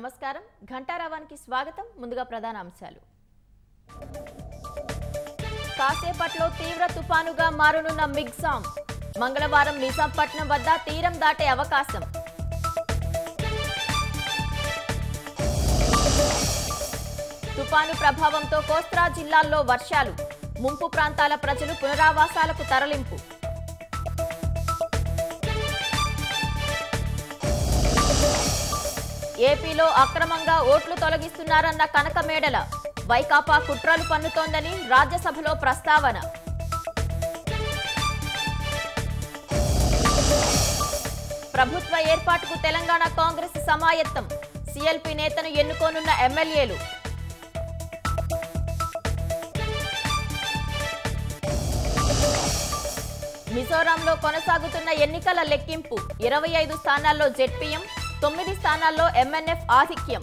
నమస్కారం. ఘంటారావానికి స్వాగతం. ముందుగా ప్రధాన అంశాలు. కాసేపట్లో తీవ్ర తుపానుగా మారనున్న మిగ్సామ్ మంగళవారం నిజాంపట్నం వద్ద తీరం దాటే అవకాశం. తుపాను ప్రభావంతో కోస్త్రా జిల్లాల్లో వర్షాలు. ముంపు ప్రాంతాల ప్రజలు పునరావాసాలకు తరలింపు. ఏపీలో అక్రమంగా ఓట్లు తొలగిస్తున్నారన్న కనక మేడల. వైకాపా కుట్రలు పన్నుతోందని రాజ్యసభలో ప్రస్తావన. ప్రభుత్వ ఏర్పాటుకు తెలంగాణ కాంగ్రెస్ సమాయత్తం. సిఎల్పి నేతను ఎన్నుకోనున్న ఎమ్మెల్యేలు. మిజోరాంలో కొనసాగుతున్న ఎన్నికల లెక్కింపు. ఇరవై ఐదు స్థానాల్లో జెడ్పీఎం తొమ్మిది స్థానాల్లో ఎంఎన్ఎఫ్ ఆధిక్యం.